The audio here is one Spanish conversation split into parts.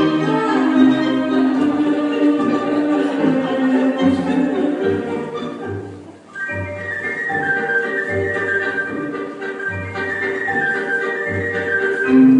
thank mm -hmm. you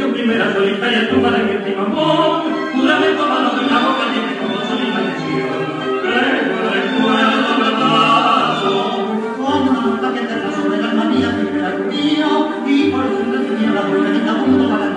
Posición primera solitaria, tumba de mi mamón, juramento malo de la boca y mi famoso mi maldición. Creo recuerdo me paso, como una nota que te sobre el alma mía, primera mío, y por eso te tenía la buena y la mundo para